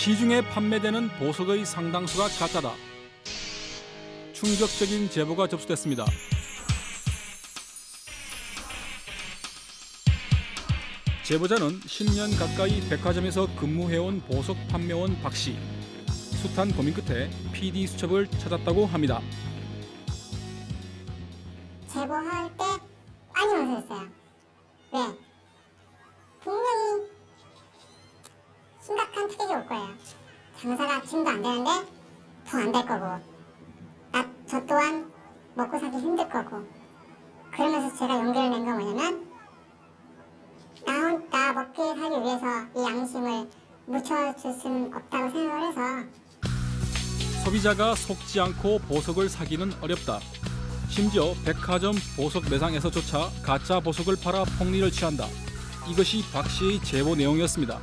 시중에 판매되는 보석의 상당수가 가짜다. 충격적인 제보가 접수됐습니다. 제보자는 10년 가까이 백화점에서 근무해온 보석 판매원 박 씨. 숱한 고민 끝에 PD 수첩을 찾았다고 합니다. 안 될 거고 나, 저 또한 먹고 살기 힘들 거고 그러면서 제가 용기를 낸 건 뭐냐면 나, 혼- 나 먹기 살기 위해서 이 양심을 묻혀줄 수는 없다고 생각을 해서 소비자가 속지 않고 보석을 사기는 어렵다. 심지어 백화점 보석 매장에서조차 가짜 보석을 팔아 폭리를 취한다. 이것이 박 씨의 제보 내용이었습니다.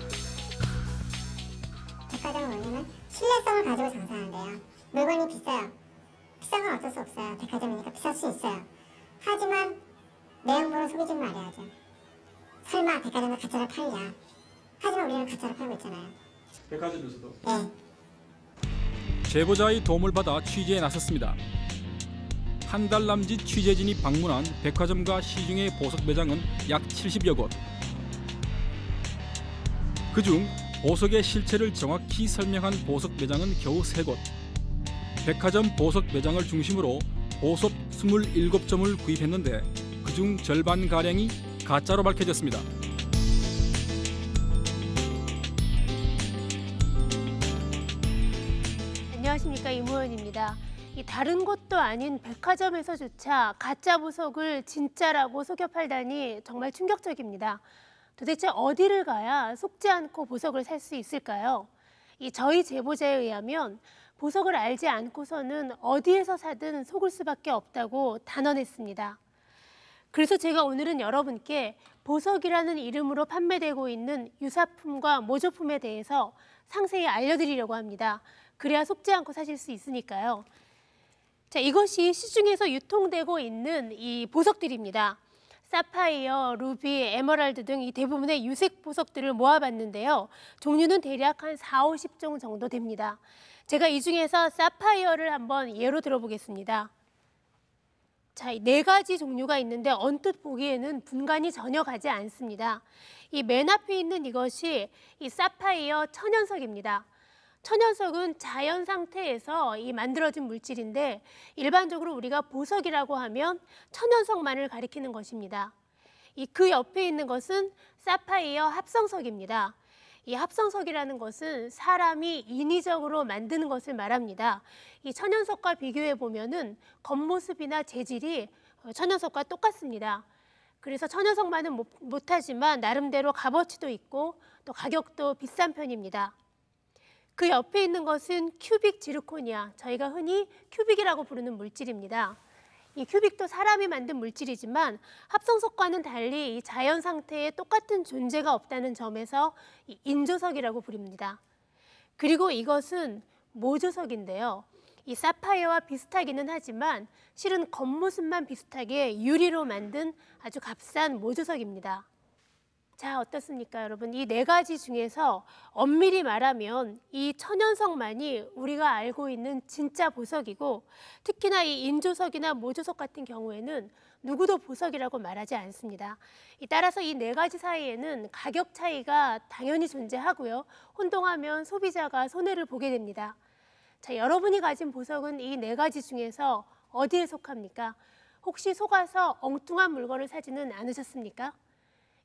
백화점은 뭐냐면 신뢰성을 가지고 장사하는데요. 물건이 비싸요. 비싼 건 어쩔 수 없어요. 백화점이니까 비쌀 수 있어요. 하지만 내 홍보를 속이지 말아야죠. 설마 백화점에 가짜를 팔냐. 하지만 우리는 가짜를 팔고 있잖아요. 백화점에서도 네. 제보자의 도움을 받아 취재에 나섰습니다. 한 달 남짓 취재진이 방문한 백화점과 시중의 보석 매장은 약 70여 곳. 그중 보석의 실체를 정확히 설명한 보석 매장은 겨우 3곳. 백화점 보석 매장을 중심으로 보석 27점을 구입했는데 그중 절반 가량이 가짜로 밝혀졌습니다. 안녕하십니까 이모연입니다. 이 다른 곳도 아닌 백화점에서조차 가짜 보석을 진짜라고 속여 팔다니 정말 충격적입니다. 도대체 어디를 가야 속지 않고 보석을 살 수 있을까요? 이 저희 제보자에 의하면 보석을 알지 않고서는 어디에서 사든 속을 수밖에 없다고 단언했습니다. 그래서 제가 오늘은 여러분께 보석이라는 이름으로 판매되고 있는 유사품과 모조품에 대해서 상세히 알려드리려고 합니다. 그래야 속지 않고 사실 수 있으니까요. 자, 이것이 시중에서 유통되고 있는 이 보석들입니다. 사파이어, 루비, 에메랄드 등 이 대부분의 유색 보석들을 모아봤는데요. 종류는 대략 한 4, 50종 정도 됩니다. 제가 이 중에서 사파이어를 한번 예로 들어보겠습니다. 자, 이 네 가지 종류가 있는데 언뜻 보기에는 분간이 전혀 가지 않습니다. 이 맨 앞에 있는 이것이 이 사파이어 천연석입니다. 천연석은 자연 상태에서 이 만들어진 물질인데 일반적으로 우리가 보석이라고 하면 천연석만을 가리키는 것입니다. 이 그 옆에 있는 것은 사파이어 합성석입니다. 이 합성석이라는 것은 사람이 인위적으로 만드는 것을 말합니다. 이 천연석과 비교해 보면은 겉모습이나 재질이 천연석과 똑같습니다. 그래서 천연석만은 못- 못하지만 나름대로 값어치도 있고 또 가격도 비싼 편입니다. 그 옆에 있는 것은 큐빅 지르코니아, 저희가 흔히 큐빅이라고 부르는 물질입니다. 이 큐빅도 사람이 만든 물질이지만 합성석과는 달리 이 자연 상태에 똑같은 존재가 없다는 점에서 이 인조석이라고 부릅니다. 그리고 이것은 모조석인데요. 이 사파이어와 비슷하기는 하지만 실은 겉모습만 비슷하게 유리로 만든 아주 값싼 모조석입니다. 자, 어떻습니까, 여러분? 이 네 가지 중에서 엄밀히 말하면 이 천연석만이 우리가 알고 있는 진짜 보석이고 특히나 이 인조석이나 모조석 같은 경우에는 누구도 보석이라고 말하지 않습니다. 이 따라서 이 네 가지 사이에는 가격 차이가 당연히 존재하고요. 혼동하면 소비자가 손해를 보게 됩니다. 자, 여러분이 가진 보석은 이 네 가지 중에서 어디에 속합니까? 혹시 속아서 엉뚱한 물건을 사지는 않으셨습니까?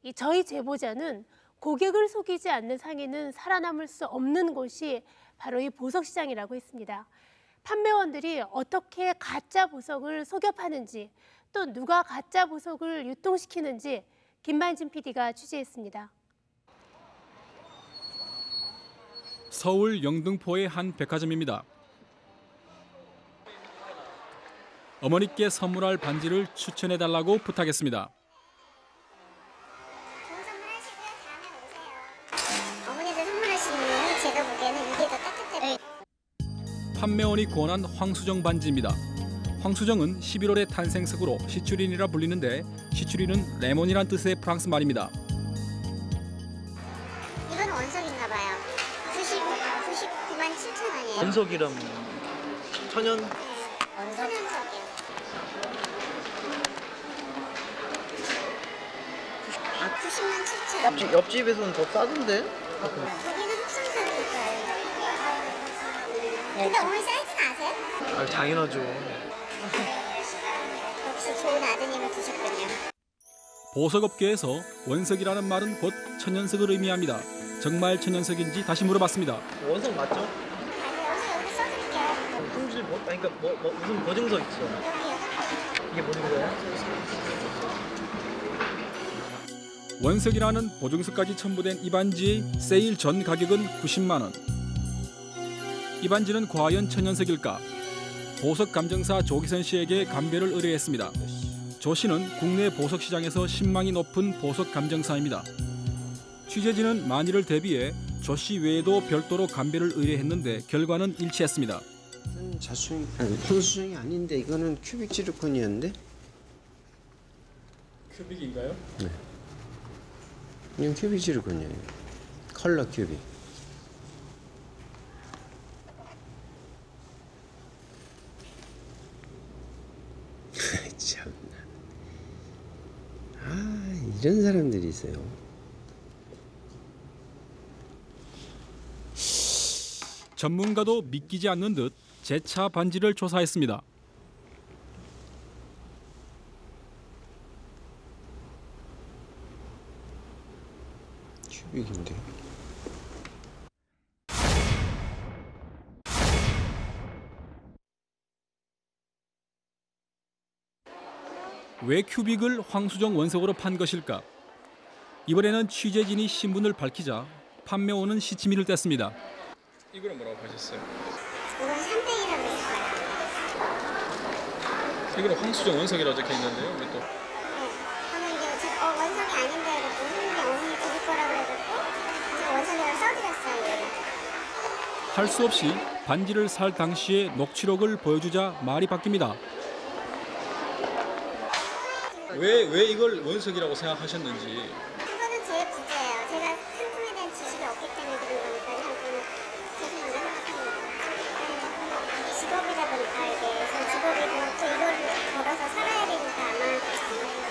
이 저희 제보자는 고객을 속이지 않는 상인은 살아남을 수 없는 곳이 바로 이 보석 시장이라고 했습니다. 판매원들이 어떻게 가짜 보석을 속여 파는지 또 누가 가짜 보석을 유통시키는지 김만진 PD가 취재했습니다. 서울 영등포의 한 백화점입니다. 어머니께 선물할 반지를 추천해 달라고 부탁했습니다. 판매원이 권한 황수정 반지입니다. 황수정은 11월의 탄생석으로 시추린이라 불리는데 시추린은 레몬이란 뜻의 프랑스 말입니다. 이건 원석인가 봐요. 수십, 5만 7천 원이에요. 원석이랑 천연 천연석이요. 아, 90만 7천 원. 옆집, 옆집에서는 더 싸던데? 여기는 합성석이니까요. 근데 어머니 사이즈는 아세요? 아 당연하죠. 역시 좋은 아드님을 두셨군요. 보석업계에서 원석이라는 말은 곧 천연석을 의미합니다. 정말 천연석인지 다시 물어봤습니다. 원석 맞죠? 아니, 여기서 여기 써드릴게요. 품질 뭐? 아니, 그러니까 뭐, 뭐 무슨 보증서 있죠? 여기요. 이게 뭐는 거야? 원석이라는 보증서까지 첨부된 이 반지의 세일 전 가격은 90만 원. 이 반지는 과연 천연석일까? 보석 감정사 조기선 씨에게 감별을 의뢰했습니다. 조 씨는 국내 보석 시장에서 신망이 높은 보석 감정사입니다. 취재진은 만일을 대비해 조 씨 외에도 별도로 감별을 의뢰했는데 결과는 일치했습니다. 이건 자수정 아니 형수정이 아닌데 이거는 큐빅 지르콘이었는데 큐빅인가요? 이건 큐빅 지르콘이에요 컬러 큐빅 참나 아 이런 사람들이 있어요 전문가도 믿기지 않는 듯 재차 반지를 조사했습니다. 왜 큐빅을 황수정 원석으로 판 것일까? 이번에는 취재진이 신분을 밝히자 판매원은 시치미를 뗐습니다. 이거는 뭐라고 하셨어요? 이건 3등이라고 했어요. 이거는 황수정 원석이라고 적혀 있는데요. 왜 또? 네. 이제 어, 원석이 아닌데 그랬더니 선생님이 어머니 드릴 거라 그래갖고 제가 원석이라고 써드렸어요. 얘를. 할수 없이 반지를 살 당시의 녹취록을 보여주자 말이 바뀝니다. 왜 왜 이걸 원석이라고 생각하셨는지 그거는 제 부재예요. 제가 상품에 대한 지식이 없기 때문에 그런 생각합니다. 직업이다 보니까 이게 저 직업이 그렇고 이걸 걸어서 살아야 되니까 아마 그런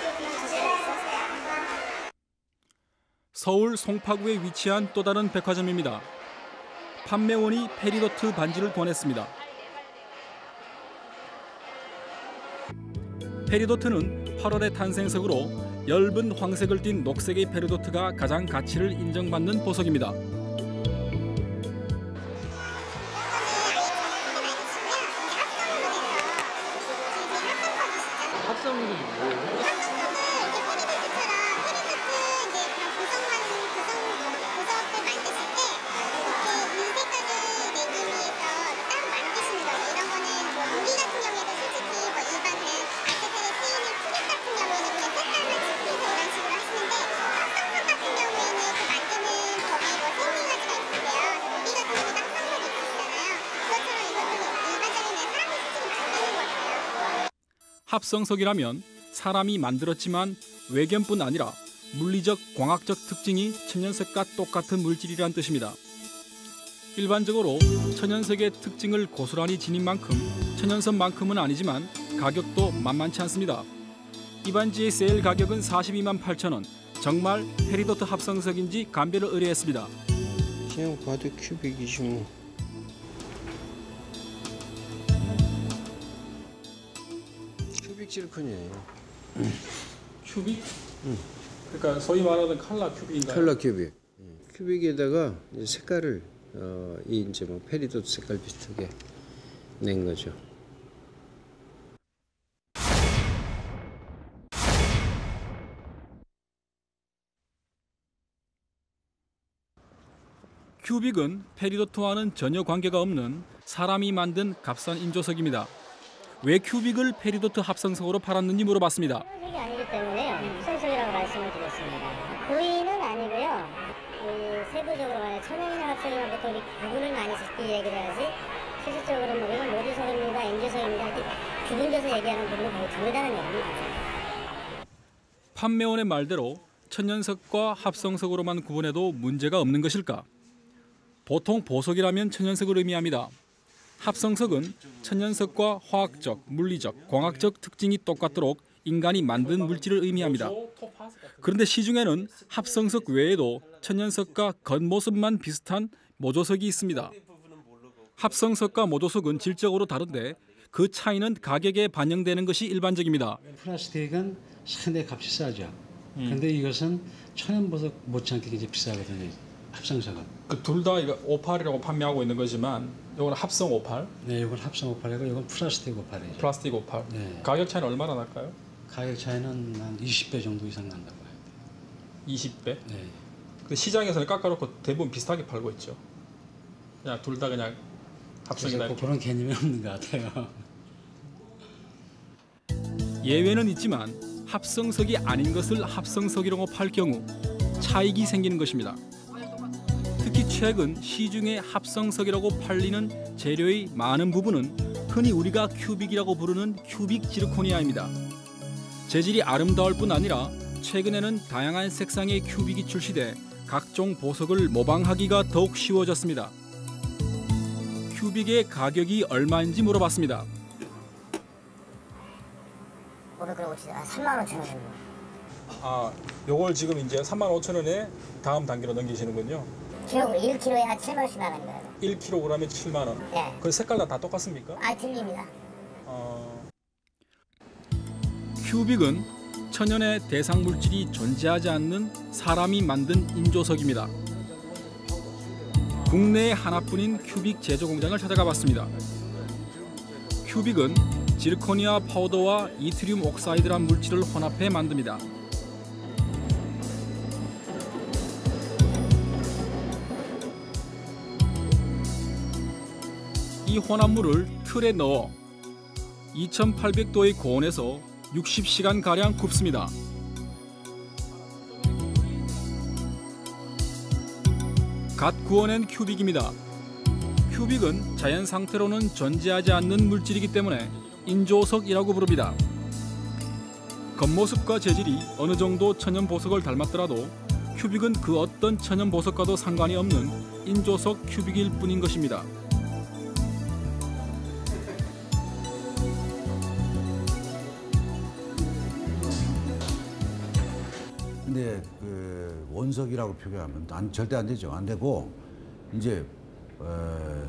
지식이 있었어요. 서울 송파구에 위치한 또 다른 백화점입니다. 판매원이 페리도트 반지를 보냈습니다. 페리도트는 8월의 탄생석으로 엷은 황색을 띤 녹색의 페리도트가 가장 가치를 인정받는 보석입니다. 합성석이라면 사람이 만들었지만 외견뿐 아니라 물리적, 광학적 특징이 천연석과 똑같은 물질이란 뜻입니다. 일반적으로 천연석의 특징을 고스란히 지닌 만큼 천연석만큼은 아니지만 가격도 만만치 않습니다. 이 반지의 세일 가격은 42만 8천 원. 정말 페리도트 합성석인지 감별을 의뢰했습니다. 그냥 봐도 큐빅이지 뭐 큐빅 지르콘이에요 큐빅? 그러니까 소위 말하는 칼라 큐빅인가요? 컬러 큐빅 예. 큐빅에다가 색깔을 어, 이 이제 뭐 페리도트 색깔 비슷하게 낸 거죠 큐빅은 페리도트와는 전혀 관계가 없는 사람이 만든 값싼 인조석입니다. 왜 큐빅을 페리도트 합성석으로 팔았는지 물어봤습니다. 천연석이 아니기 때문에요. 합성석이라고 말씀을 드렸습니다. 고의는 아니고요. 그 세부적으로 말해 천연이나 합성이나 보통 이렇게 구분을 많이 짓고 얘기를 하지 실질적으로 뭐 이건 모조석입니다, 인조석입니다 이렇게 구분져서 얘기하는 분은 거의 드물다는 얘기입니다. 판매원의 말대로 천연석과 합성석으로만 구분해도 문제가 없는 것일까? 보통 보석이라면 천연석을 의미합니다. 합성석은 천연석과 화학적, 물리적, 광학적 특징이 똑같도록 인간이 만든 물질을 의미합니다. 그런데 시중에는 합성석 외에도 천연석과 겉모습만 비슷한 모조석이 있습니다. 합성석과 모조석은 질적으로 다른데 그 차이는 가격에 반영되는 것이 일반적입니다. 플라스틱은 상당히 값이 싸죠. 근데 이것은 천연보석 못지않게 이제 비싸거든요. 합성석은. 그 둘다 이거 오팔이라고 판매하고 있는 거지만 이건 합성 오팔, 네, 이건 합성 오팔이고 이건 플라스틱 오팔이죠. 플라스틱 오팔. 네. 가격 차이는 얼마나 날까요? 가격 차이는 한 20배 정도 이상 난다고 해요. 20배. 네. 근데 시장에서는 깎아놓고 대부분 비슷하게 팔고 있죠. 그냥 둘 다 그냥 합성이다. 이렇게. 그런 개념이 없는 것 같아요. 예외는 있지만 합성석이 아닌 것을 합성석이라고 팔 경우 차익이 생기는 것입니다. 최근 시중에 합성석이라고 팔리는 재료의 많은 부분은 흔히 우리가 큐빅이라고 부르는 큐빅 지르코니아입니다. 재질이 아름다울 뿐 아니라 최근에는 다양한 색상의 큐빅이 출시돼 각종 보석을 모방하기가 더욱 쉬워졌습니다. 큐빅의 가격이 얼마인지 물어봤습니다. 오늘 그럼 혹시 3만 5천 원. 아, 요걸 지금 이제 3만 5천 원에 다음 단계로 넘기시는군요. 킬로그램 1kg에 한 7만 원씩 나가는 거예요. 1kg에 7만 원. 네. 그 색깔 다, 다 똑같습니까? 아 틀립니다. 어... 큐빅은 천연의 대상 물질이 존재하지 않는 사람이 만든 인조석입니다. 국내에 하나뿐인 큐빅 제조 공장을 찾아가 봤습니다. 큐빅은 지르코니아 파우더와 yttrium oxide란 물질을 혼합해 만듭니다. 이 혼합물을 틀에 넣어 2800도의 고온에서 60시간 가량 굽습니다. 갓 구워낸 큐빅입니다. 큐빅은 자연 상태로는 존재하지 않는 물질이기 때문에 인조석이라고 부릅니다. 겉모습과 재질이 어느 정도 천연 보석을 닮았더라도 큐빅은 그 어떤 천연 보석과도 상관이 없는 인조석 큐빅일 뿐인 것입니다. 그 원석이라고 표기하면 안, 절대 안 되죠. 안 되고 이제 어,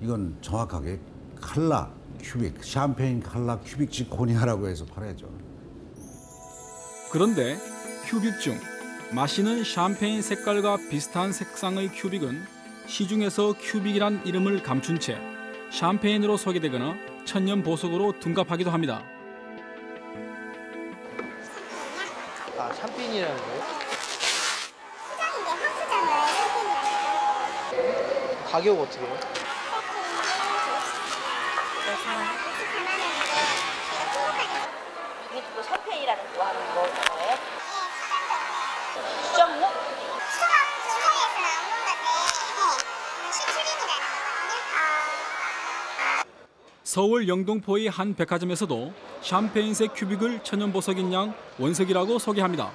이건 정확하게 칼라 큐빅 샴페인 칼라 큐빅 지 코니아라고 해서 팔아야죠. 그런데 큐빅 중 마시는 샴페인 색깔과 비슷한 색상의 큐빅은 시중에서 큐빅이란 이름을 감춘 채 샴페인으로 소개되거나 천연 보석으로 둔갑하기도 합니다. 아 샴페인이라는 거예요? 수장인데 황수장을 가격 어떻게 해요? 서울 영등포의 한 백화점에서도 샴페인색 큐빅을 천연 보석인 양 원석이라고 소개합니다.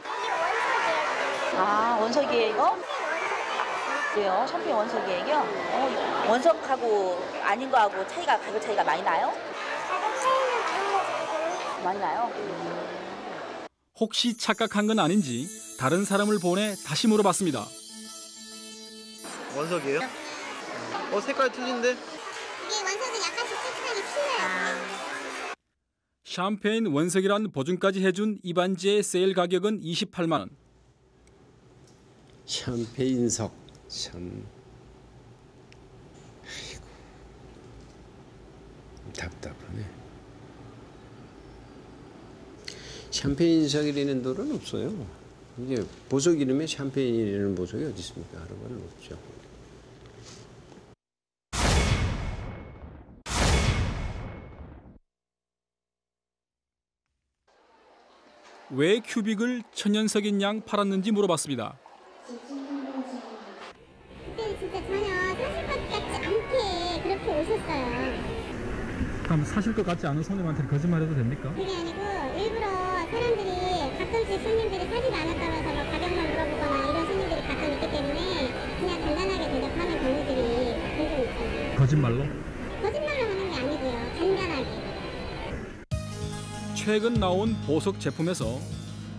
아, 원석이에요? 그래요? 샴페인 원석이에요? 어, 원석하고 아닌 거하고 차이가, 가격 차이가 많이 나요? 많이 나요? 혹시 착각한 건 아닌지 다른 사람을 보내 다시 물어봤습니다. 원석이에요? 어 색깔 틀린데? 이게 원석 샴페인 원석이란 보증까지 해준 이 반지의 세일 가격은 28만 원. 샴페인석 참 아이고 답답하네. 샴페인석이라는 돌은 없어요. 이게 보석 이름에 샴페인이라는 보석이 어디 있습니까? 하나는 없죠. 왜 큐빅을 천연석인 양 팔았는지 물어봤습니다. 그때 진짜 전혀 사실 것 같지 않게 그렇게 오셨어요. 그럼 사실 것 같지 않은 손님한테 거짓말해도 됩니까? 그게 아니고 일부러 사람들이 가끔씩 손님들이 사지도 않았다면서 막 가격만 물어보거나 이런 손님들이 가끔 있기 때문에 그냥 간단하게 대답하는 경우들이 거짓말로? 거짓말로 하는 게 아니고요. 간단하게. 최근 나온 보석 제품에서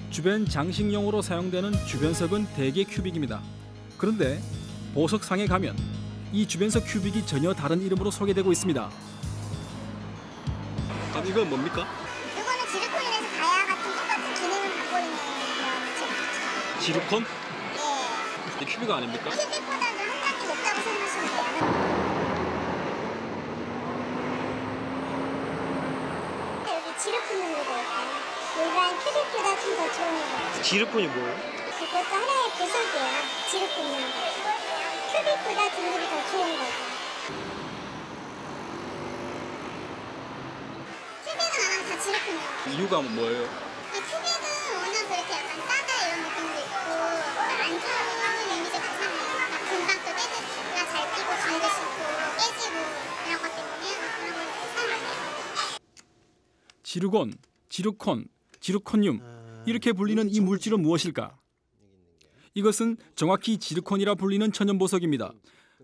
주변 장식용으로 사용되는 주변석은 대개 큐빅입니다. 그런데 보석상에 가면 이 주변석 큐빅이 전혀 다른 이름으로 소개되고 있습니다. 아, 이건 뭡니까? 이거는 지르콘이라서 가야 같은 똑같은 기능을 갖고 있는 그런 제품이죠. 예. 이 큐빅 아닙니까? 큐빅보다도 한 단계 높다고 생각하시면 돼요. Number 있어요. 일반 큐빅보다 좀 더 좋은 거. 지루콘이 뭐예요? 그것도 하나의 보석이에요. number. 큐빅보다 등급이 더 좋은 거죠. 큐빅은 안 하면 다 number. 이유가 뭐예요? 이 큐빅은 워낙 그렇게 약간 싸다 이런 느낌도 있고 안 좋은 이미지가 많잖아요. 막 금방 또 떼가 잘 끼고 잠도 싣고 깨지고 이런 것 때문에 그런 걸 사용해요. 지르곤, 지르콘, 지르코늄 이렇게 불리는 이 물질은 무엇일까? 이것은 정확히 지르콘이라 불리는 천연 보석입니다.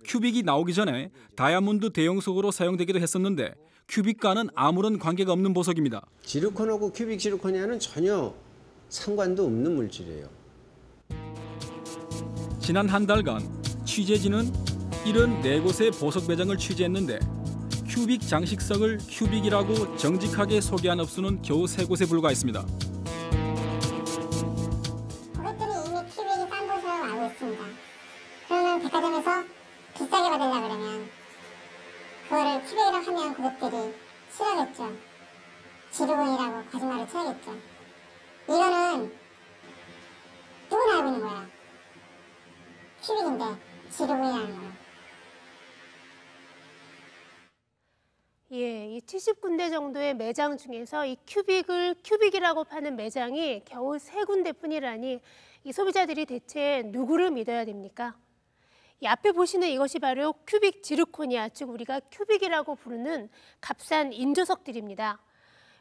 큐빅이 나오기 전에 다이아몬드 대용석으로 사용되기도 했었는데 큐빅과는 아무런 관계가 없는 보석입니다. 지르콘하고 큐빅 지르코니아는 전혀 상관도 없는 물질이에요. 지난 한 달간 취재진은 이런 네 곳의 보석 매장을 취재했는데 큐빅 장식석을 큐빅이라고 정직하게 소개한 업소는 겨우 세 곳에 불과했습니다. 고객들이 이미 큐빅이 싼 곳으로 알고 있습니다. 그러면 백화점에서 비싸게 받으려 그러면 그거를 큐빅이라고 하면 고객들이 싫어하겠죠. 지르곤이라고 거짓말을 쳐야겠죠. 이거는 누구나 알고 있는 거야. 큐빅인데 지르곤이라는 거는. 예, 이 70군데 정도의 매장 중에서 이 큐빅을 큐빅이라고 파는 매장이 겨우 세 군데뿐이라니 이 소비자들이 대체 누구를 믿어야 됩니까? 이 앞에 보시는 이것이 바로 큐빅 지르코니아, 즉 우리가 큐빅이라고 부르는 값싼 인조석들입니다.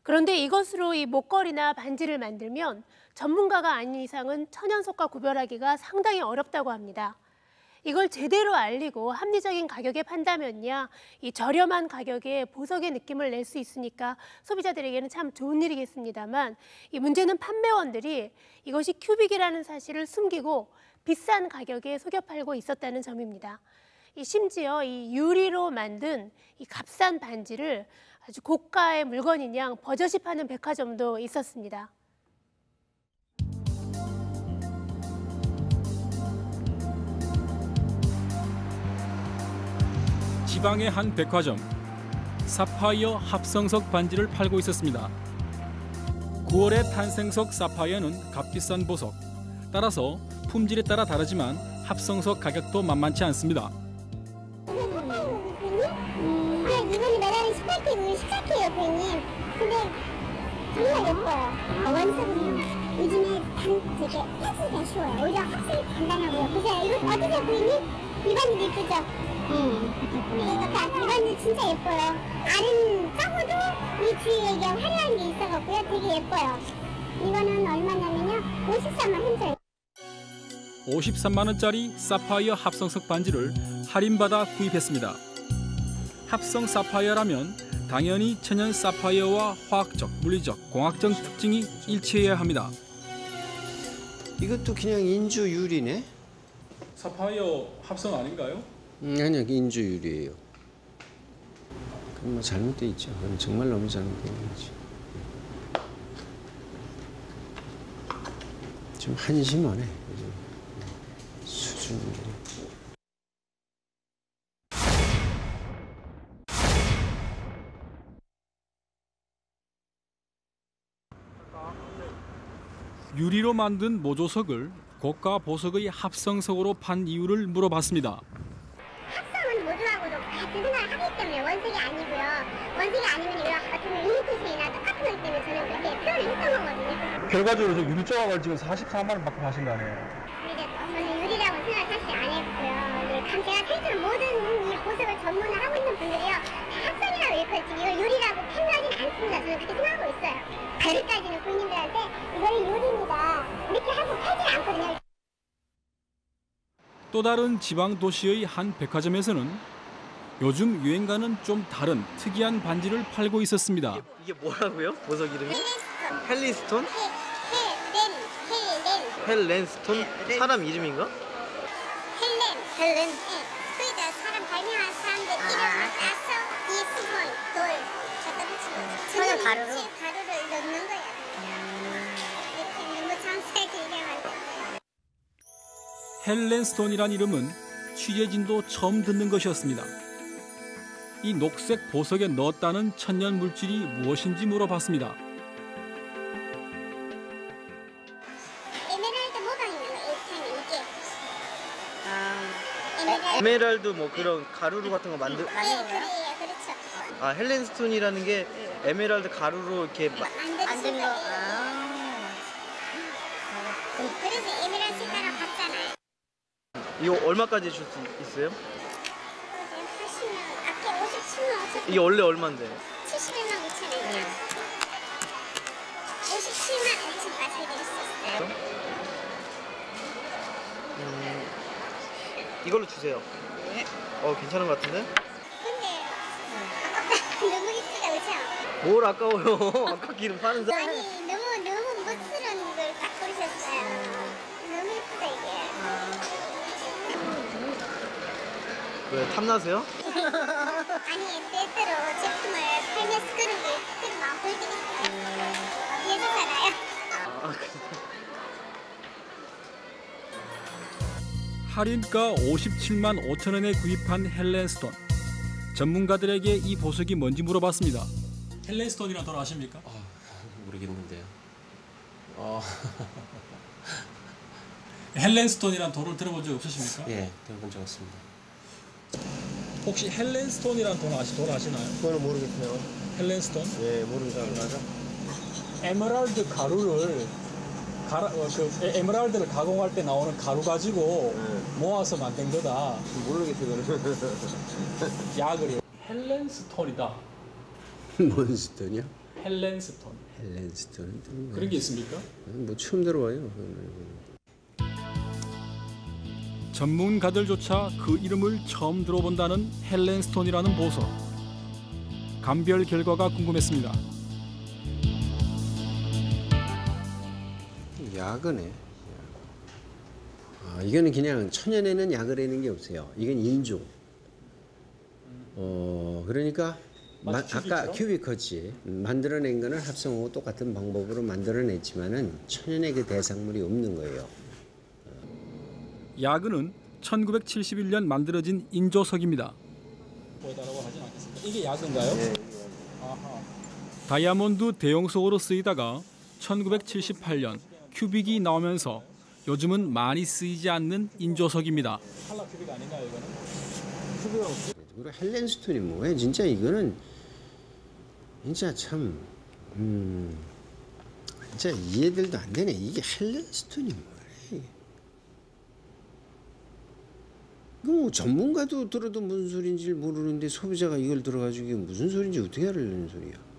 그런데 이것으로 이 목걸이나 반지를 만들면 전문가가 아닌 이상은 천연석과 구별하기가 상당히 어렵다고 합니다. 이걸 제대로 알리고 합리적인 가격에 판다면야 이 저렴한 가격에 보석의 느낌을 낼 수 있으니까 소비자들에게는 참 좋은 일이겠습니다만 이 문제는 판매원들이 이것이 큐빅이라는 사실을 숨기고 비싼 가격에 속여 팔고 있었다는 점입니다. 이 심지어 이 유리로 만든 이 값싼 반지를 아주 고가의 물건인 양 버젓이 파는 백화점도 있었습니다. 지방의 한 백화점 사파이어 합성석 반지를 팔고 있었습니다. 9월의 탄생석 사파이어는 값비싼 보석. 따라서 품질에 따라 다르지만 합성석 가격도 만만치 않습니다. 음, 이분이 매달이 18K고 14K예요, 고객님. 근데 정말 예뻐요. 원석은요. 요즘에 단 되게 해지기가 쉬워요. 오히려 학생이 간단하고요. 보세요. 이거 어떠세요, 고객님? 일반인도 예쁘죠? 응. 이거 일반인 진짜 예뻐요. 알은 까고도 이 뒤에 이게 화려한 게 있어갖고요. 되게 예뻐요. 이거는 얼마냐면요. 53만 현재 53만 원짜리 사파이어 합성석 반지를 할인받아 구입했습니다. 합성 사파이어라면 당연히 천연 사파이어와 화학적, 물리적, 공학적 특징이 일치해야 합니다. 이것도 그냥 인조 유리네? 사파이어 합성 아닌가요? 음, 아니요, 인조 유리예요. 그럼 뭐 잘못돼 있죠. 정말 너무 잘못된 거지. 좀 한심하네. 수준이. 유리로 만든 모조석을 고가 보석의 합성석으로 판 이유를 물어봤습니다. 합성은 모두하고도 같은 생각을 하기 때문에 원색이 아니고요. 원색이 아니면 이거 같은 유니크색이나 똑같은 거기 때문에 저는 그렇게 표현을 했던 거거든요. 결과적으로 저 유리 조각을 지금 44만 원 받고 파신 거 아니에요? 근데 저는 유리라고 생각 사실 안 했고요. 이제 감- 제가 실제로 모든 이 보석을 전문을 하고 있는 분들이요. 일컬지 이걸 유리라고 판단하진 않습니다. 저는 그렇게 생각하고 있어요. 아직까지는 고객님들한테 이거는 유리입니다. 이렇게 하고 팔지 않거든요. 또 다른 지방 도시의 한 백화점에서는 요즘 유행과는 좀 다른 특이한 반지를 팔고 있었습니다. 이게 뭐라고요? 보석 이름이? 헬리스톤? 헬렌 헬렌 헬렌스톤? 사람 이름인가? 헬렌 헬렌 거기다 사람 발명한 사람들 이름을 따서 이 수분 돌 갖다 붙이고 천연 가루로? 가루를 넣는 거야 이렇게 너무 헬렌스톤이란 이름은 취재진도 처음 듣는 것이었습니다. 이 녹색 보석에 넣었다는 천연 물질이 무엇인지 물어봤습니다. 에메랄드 뭐 그런 가루로 같은 거 만들 예 그래요 그렇죠 아 헬렌스톤이라는 게 에메랄드 가루로 이렇게 마- 만든 거. 아. 그래서 에메랄드 색깔을 봤잖아요 이거 얼마까지 줄 수 있어요? 하시면 앞에 57만 5천 이게 원래 얼마인데? 71만 5천 원이야 57만 5천 까지 해드릴 수 있어요 이걸로 주세요. 어 괜찮은 것 같은데? 근데 너무 이쁘다 그죠? 뭘 아까워요? 아까 기름 파는 사람. 아니 너무 너무 멋스러운 걸딱 고르셨어요 너무 이쁘다 이게 왜 탐나세요? 할인가 57만 5천 원에 구입한 헬렌스톤. 전문가들에게 이 보석이 뭔지 물어봤습니다. 헬렌스톤이란 돌 아십니까? 모르겠는데요. 어, 헬렌스톤이란 돌을 들어본 적 없으십니까? 예, 들어본 적 없습니다. 혹시 헬렌스톤이란 돌 아시 돌 아시나요? 그거는 모르겠어요. 헬렌스톤? 예, 모르겠어요. 에메랄드 가루를 가라, 어, 그 에- 에메랄드를 가공할 때 나오는 가루 가지고 모아서 만든 거다. 모르겠어요, 그거는. 약을 헬렌스톤이다. 뭔 스톤이요? 헬렌스톤. 헬렌스톤은 또 뭐- 그런 게 있습니까? 뭐 처음 들어봐요. 전문가들조차 그 이름을 처음 들어본다는 헬렌스톤이라는 보석. 감별 결과가 궁금했습니다. 약은에 아, 이거는 그냥 천연에는 약을 해는 게 없어요. 이건 인조. 어 그러니까 마- 아까? 큐비커지 만들어낸 거는 합성하고 똑같은 방법으로 만들어냈지만은 천연의 그 대상물이 없는 거예요. 야근은 1971년 만들어진 인조석입니다. 보여달라고 하진 않겠습니다. 이게 야근가요? 예. 다이아몬드 대용석으로 쓰이다가 1978년 큐빅이 나오면서 요즘은 많이 쓰이지 않는 인조석입니다. 칼라 큐빅 아닌가요, 이거는? 그리고 헬렌 스톤이 뭐예요? 진짜 이거는 진짜 참 음, 진짜 이해들도 안 되네. 이게 헬렌 스톤이 뭐래? 이게. 이거 뭐 전문가도 들어도 무슨 소리인지 모르는데 소비자가 이걸 들어가지고 무슨 소리인지 어떻게 알라는 소리야?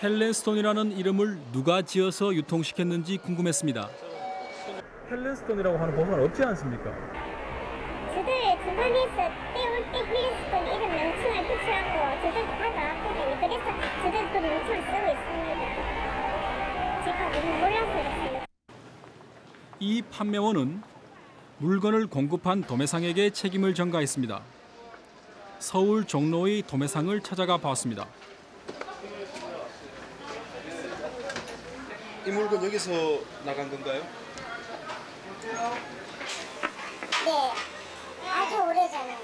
헬렌스톤이라는 이름을 누가 지어서 유통시켰는지 궁금했습니다. 헬렌스톤이라고 하는 보석은 없지 않습니까? 저들 주방에서 떼올 때 힐리스톤 이런 명칭을 붙여갖고 저들도 다 나왔거든요 그래서 저들 그 명칭을 쓰고 있습니다 제가 너무 몰라서 이 판매원은 물건을 공급한 도매상에게 책임을 전가했습니다. 서울 종로의 도매상을 찾아가 봤습니다. 이 물건 여기서 나간 건가요? 네. 아주 오래전에.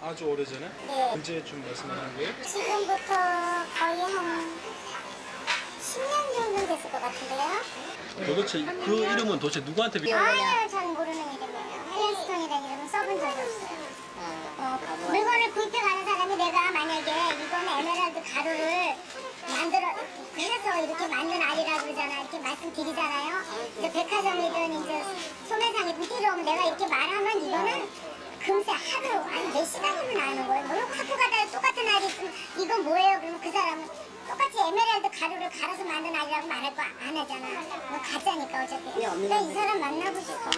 아주 오래전에? 네. 언제쯤 말씀하시는 거예요? 지금부터 거의 한 10년 정도 됐을 것 같은데요? 도대체 그 이름은 도대체 누구한테 비... 아유 잘 모르는 이름이에요. 헬스톤이라는 이름은 써본 적이 없어요. 어, 물건을 구입해 가는 사람이 내가 만약에 이거는 에메랄드 가루를 만들어 그래서 이렇게 만든 알이라 그러잖아 이렇게 말씀드리잖아요 이제 백화점이든 이제 소매상이든 필요하면 내가 이렇게 말하면 이거는 금세 하루 아니 몇 시간이면 아는 거예요 뭐 학교 가다 똑같은 알이 있으면 이건 뭐예요 그러면 그 사람은 똑같이 에메랄드 가루를 갈아서 만든 알이라고 말할 거 안 하잖아. 뭐 가짜니까 어차피. 그러니까 이 사람 만나고 싶어.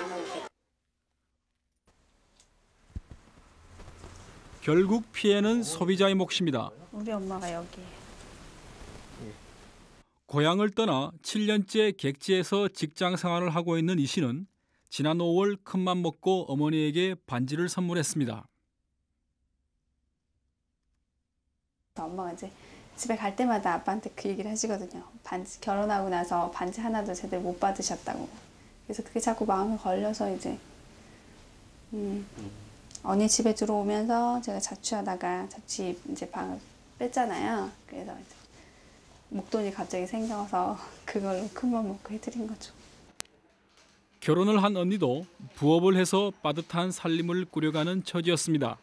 결국 피해는 소비자의 몫입니다. 우리 엄마가 여기. 고향을 떠나 7년째 객지에서 직장 생활을 하고 있는 이 씨는 지난 5월 큰맘 먹고 어머니에게 반지를 선물했습니다. 엄마가 이제 집에 갈 때마다 아빠한테 그 얘기를 하시거든요. 반지 결혼하고 나서 반지 하나도 제대로 못 받으셨다고. 그래서 그게 자꾸 마음에 걸려서 이제 음, 언니 집에 들어오면서 제가 자취하다가 자취 이제 방을 뺐잖아요. 그래서 이제 목돈이 갑자기 생겨서 그걸로 큰맘 먹고 해드린 거죠. 결혼을 한 언니도 부업을 해서 빠듯한 살림을 꾸려가는 처지였습니다.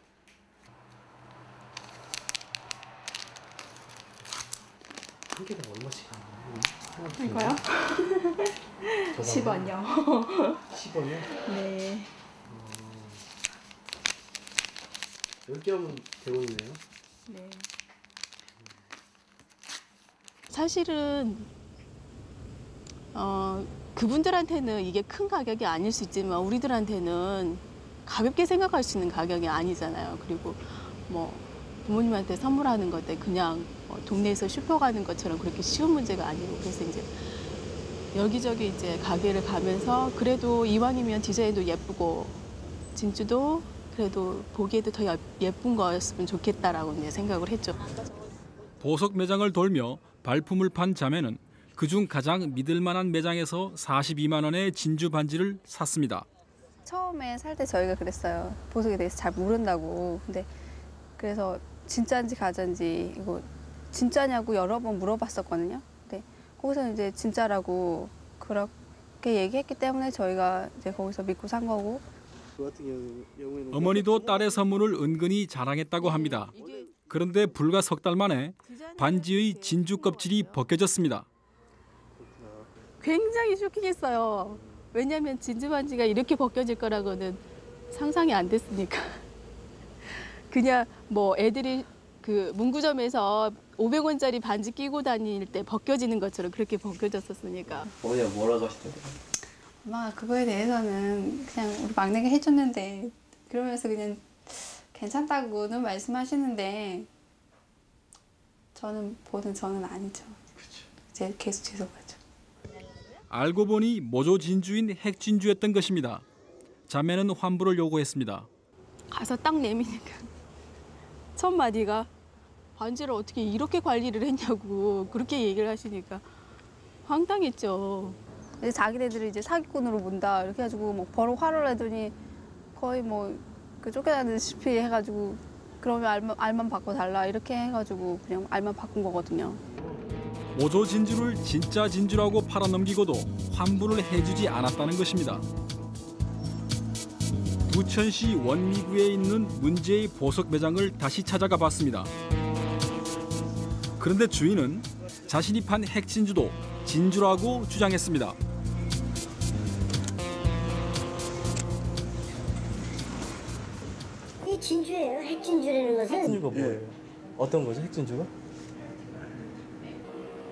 한 개가 얼마씩 이거요? 10원요. 10원이요? 네. 10개 하면 대원이네요. 네. 사실은 어, 그분들한테는 이게 큰 가격이 아닐 수 있지만 우리들한테는 가볍게 생각할 수 있는 가격이 아니잖아요. 그리고 뭐 부모님한테 선물하는 건데 그냥 뭐 동네에서 슈퍼 가는 것처럼 그렇게 쉬운 문제가 아니고 그래서 이제 여기저기 이제 가게를 가면서 그래도 이왕이면 디자인도 예쁘고 진주도 그래도 보기에도 더 예- 예쁜 거였으면 좋겠다라고 이제 생각을 했죠. 보석 매장을 돌며 발품을 판 자매는 그중 가장 믿을 만한 매장에서 42만 원의 진주 반지를 샀습니다. 처음에 살 때 저희가 그랬어요. 보석에 대해서 잘 모른다고. 근데 그래서 진짜인지 가짜인지 이거 진짜냐고 여러 번 물어봤었거든요. 근데 거기서 이제 진짜라고 그렇게 얘기했기 때문에 저희가 이제 거기서 믿고 산 거고. 그 어머니도 딸의 선물을 은근히 자랑했다고 합니다. 그런데 불과 석 달 만에 반지의 진주 껍질이 벗겨졌습니다. 굉장히 쇼킹했어요. 왜냐하면 진주 반지가 이렇게 벗겨질 거라고는 상상이 안 됐으니까. 그냥 뭐 애들이 그 문구점에서 500원짜리 반지 끼고 다닐 때 벗겨지는 것처럼 그렇게 벗겨졌었으니까. 어머니가 뭐라고 하시던데? 엄마 그거에 대해서는 그냥 우리 막내가 해줬는데 그러면서 그냥 괜찮다고는 말씀하시는데 저는 보는 저는 아니죠. 제 계속 죄송하죠. 알고 보니 모조 진주인 핵 진주였던 것입니다. 자매는 환불을 요구했습니다. 가서 딱 내미니까 첫 마디가 반지를 어떻게 이렇게 관리를 했냐고 그렇게 얘기를 하시니까 황당했죠. 자기네들이 이제 사기꾼으로 본다 이렇게 해가지고 뭐 버럭 화를 내더니 거의 뭐 그 쫓겨나듯이 해가지고 그러면 알만, 알만 바꿔달라 이렇게 해가지고 그냥 알만 바꾼 거거든요. 모조 진주를 진짜 진주라고 팔아넘기고도 환불을 해주지 않았다는 것입니다. 부천시 원미구에 있는 문제의 보석 매장을 다시 찾아가 봤습니다. 그런데 주인은 자신이 판 핵진주도 진주라고 주장했습니다. 핵진주라는 것은 핵진주가 뭐예요? 어떤 거죠? 핵진주가?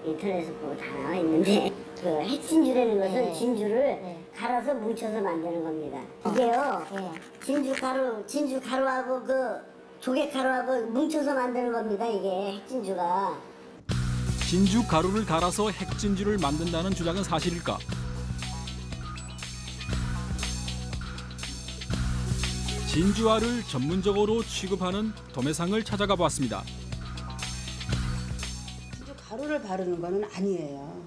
인터넷에 보고 다 나와 있는데 그 핵진주라는 것은 진주를 갈아서 뭉쳐서 만드는 겁니다. 이게요. 진주 가루, 진주 가루하고 그 조개 가루하고 뭉쳐서 만드는 겁니다. 이게 핵진주가. 진주 가루를 갈아서 핵진주를 만든다는 주장은 사실일까? 진주화를 전문적으로 취급하는 도매상을 찾아가 봤습니다. 진주 가루를 바르는 거는 아니에요.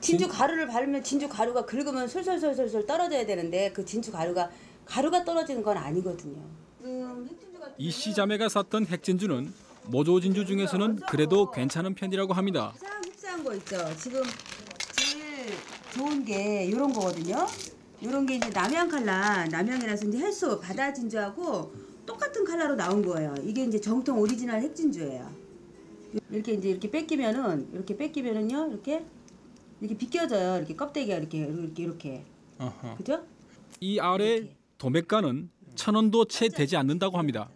진주 가루를 바르면 진주 가루가 긁으면 솔솔솔솔 떨어져야 되는데 그 진주 가루가 가루가 떨어지는 건 아니거든요. 지금 핵진주 같은 이씨 자매가 샀던 핵진주는 모조 진주 중에서는 그래도 괜찮은 편이라고 합니다. 가장 흡사한 거 있죠. 지금 제일 좋은 게 이런 거거든요. 이런 게 이제 남양 칼라, 남양이라서 이제 해수 바다 진주하고 똑같은 칼라로 나온 거예요. 이게 이제 정통 오리지널 핵진주예요. 이렇게 이제 이렇게 벗기면은 이렇게 벗기면은요 이렇게 이렇게 벗겨져요. 이렇게 껍데기가 이렇게 이렇게 이렇게 그죠? 이 아래 도매가는 천 원도 채 되지 않는다고 합니다.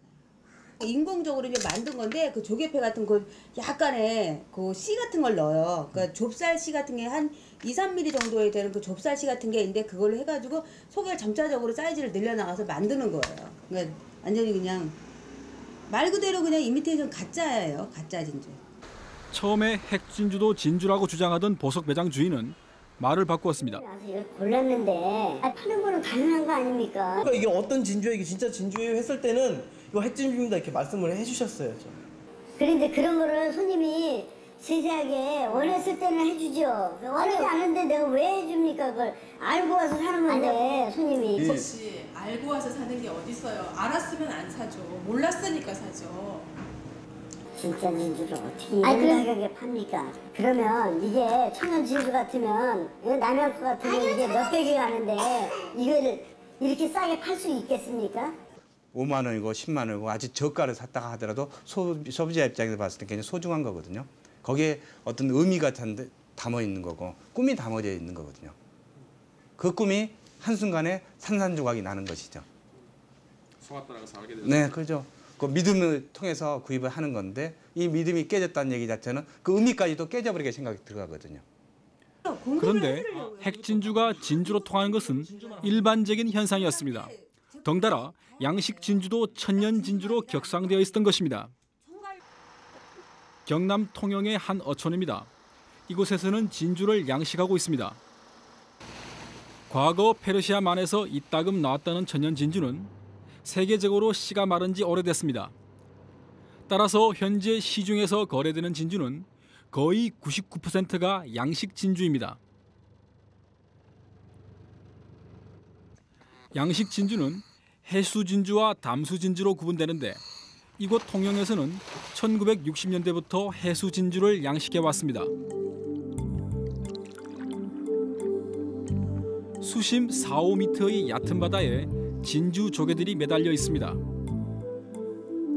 인공적으로 이제 만든 건데 그 조개패 같은 거 약간의 그 씨 같은 걸 넣어요. 그러니까 좁쌀 씨 같은 게한 2, 3mm 정도에 되는 그 좁쌀 씨 같은 게 있는데 그걸로 해가지고 속을 점차적으로 사이즈를 늘려나가서 만드는 거예요. 그러니까 완전히 그냥 말 그대로 그냥 이미테이션 가짜예요. 가짜 진주. 처음에 핵진주도 진주라고 주장하던 보석 매장 주인은 말을 바꾸었습니다. 이걸 골랐는데 아, 파는 거는 당연한 거 아닙니까? 그러니까 이게 어떤 진주예요? 이게 진짜 진주예요? 했을 때는 이거 핵진주입니다 이렇게 말씀을 해주셨어요. 좀. 그런데 그런 거를 손님이 세세하게 원했을 때는 해주죠. 원하지 않은데 내가 왜 해줍니까? 그걸 알고 와서 사는 건데 손님이. 혹시 알고 와서 사는 게 어딨어요? 알았으면 안 사죠. 몰랐으니까 사죠. 진짜 진주를 어떻게 이런 그럼... 가격에 팝니까? 그러면 이게 천연 진주 같으면 이거 남양 거 같으면 이게 몇백이 가는데 이거를 이렇게 싸게 팔 수 있겠습니까? 5만 원이고 10만 원이고 아주 저가를 샀다가 하더라도 소, 소비자 입장에서 봤을 때 굉장히 소중한 거거든요. 거기에 어떤 의미가 담아 있는 거고 꿈이 담아져 있는 거거든요. 그 꿈이 한순간에 산산조각이 나는 것이죠. 속았다라고 알게 되죠. 네, 그렇죠. 그 믿음을 통해서 구입을 하는 건데 이 믿음이 깨졌다는 얘기 자체는 그 의미까지도 깨져버리게 생각이 들어가거든요. 그런데 핵진주가 진주로 통하는 것은 일반적인 현상이었습니다. 덩달아 양식 진주도 천년 진주로 격상되어 있었던 것입니다. 경남 통영의 한 어촌입니다. 이곳에서는 진주를 양식하고 있습니다. 과거 페르시아 만에서 이따금 나왔다는 천년 진주는 세계적으로 씨가 마른 지 오래됐습니다. 따라서 현재 시중에서 거래되는 진주는 거의 99%가 양식 진주입니다. 양식 진주는 해수 진주와 담수 진주로 구분되는데 이곳 통영에서는 1960년대부터 해수 진주를 양식해 왔습니다. 수심 4, 5m의 얕은 바다에 진주 조개들이 매달려 있습니다.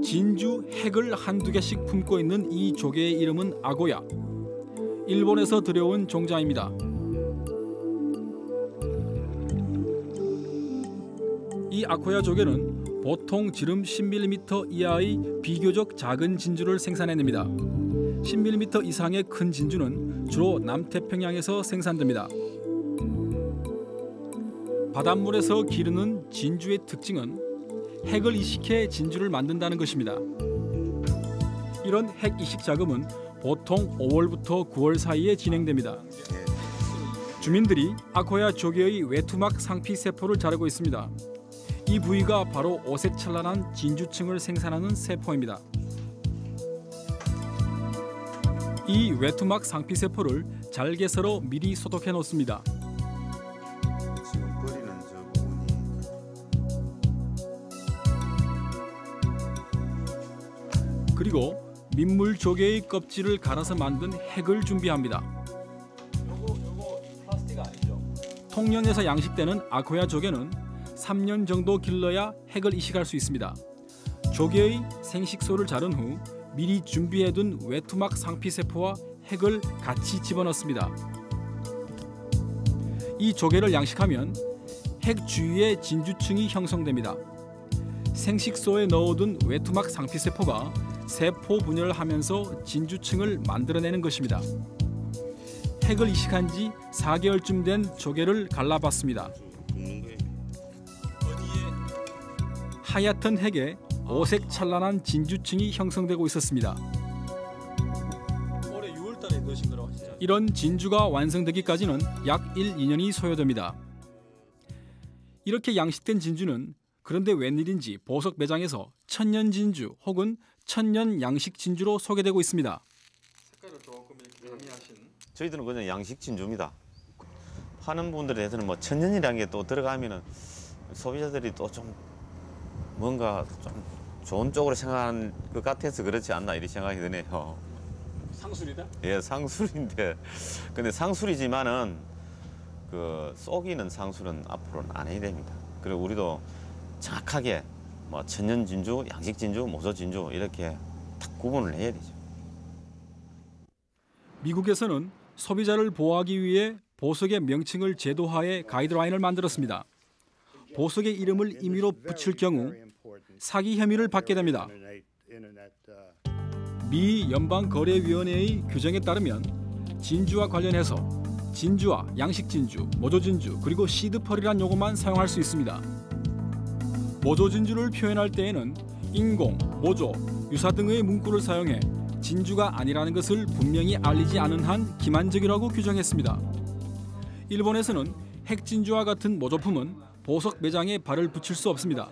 진주 핵을 한두 개씩 품고 있는 이 조개의 이름은 아고야. 일본에서 들여온 종자입니다. 이 아코야 조개는 보통 지름 10mm 이하의 비교적 작은 진주를 생산해냅니다. 10mm 이상의 큰 진주는 주로 남태평양에서 생산됩니다. 바닷물에서 기르는 진주의 특징은 핵을 이식해 진주를 만든다는 것입니다. 이런 핵 이식 작업은 보통 5월부터 9월 사이에 진행됩니다. 주민들이 아코야 조개의 외투막 상피 세포를 자르고 있습니다. 이 부위가 바로 오색찬란한 진주층을 생산하는 세포입니다. 이 외투막 상피 세포를 잘게서로 미리 소독해 놓습니다. 그리고 민물 조개의 껍질을 갈아서 만든 핵을 준비합니다. 요거 요거? 통영에서 양식되는 아코야 조개는 3년 정도 길러야 핵을 이식할 수 있습니다. 조개의 생식소를 자른 후 미리 준비해둔 외투막 상피세포와 핵을 같이 집어넣습니다. 이 조개를 양식하면 핵 주위에 진주층이 형성됩니다. 생식소에 넣어둔 외투막 상피세포가 세포 분열을 하면서 진주층을 만들어내는 것입니다. 핵을 이식한 지 4개월쯤 된 조개를 갈라봤습니다. 하얗던 핵에 오색 찬란한 진주층이 형성되고 있었습니다. 올해 6월달에 넣으신 거라고 하시죠? 이런 진주가 완성되기까지는 약 1, 2년이 소요됩니다. 이렇게 양식된 진주는 그런데 웬일인지 보석 매장에서 천년 진주 혹은 천년 양식 진주로 소개되고 있습니다. 색깔을 조금 이렇게 가미하신 저희들은 그냥 양식 진주입니다. 파는 분들에 대해서는 뭐 천년이라는 게 또 들어가면은 소비자들이 또 좀 뭔가 좀 좋은 쪽으로 생각하는 것 같아서 그렇지 않나 이런 생각이 드네요. 상술이다? 예, 상술인데 근데 상술이지만은 그 속이는 상술은 앞으로는 안 해야 됩니다. 그리고 우리도 정확하게 뭐 천년 진주, 양식 진주, 모소 진주 이렇게 딱 구분을 해야 되죠. 미국에서는 소비자를 보호하기 위해 보석의 명칭을 제도화해 가이드라인을 만들었습니다. 보석의 이름을 임의로 붙일 경우 사기 혐의를 받게 됩니다. 미 연방거래위원회의 규정에 따르면 진주와 관련해서 진주와 양식 진주, 모조 진주 그리고 시드 펄이란 용어만 사용할 수 있습니다. 모조 진주를 표현할 때에는 인공, 모조, 유사 등의 문구를 사용해 진주가 아니라는 것을 분명히 알리지 않은 한 기만적이라고 규정했습니다. 일본에서는 핵진주와 같은 모조품은 보석 매장에 발을 붙일 수 없습니다.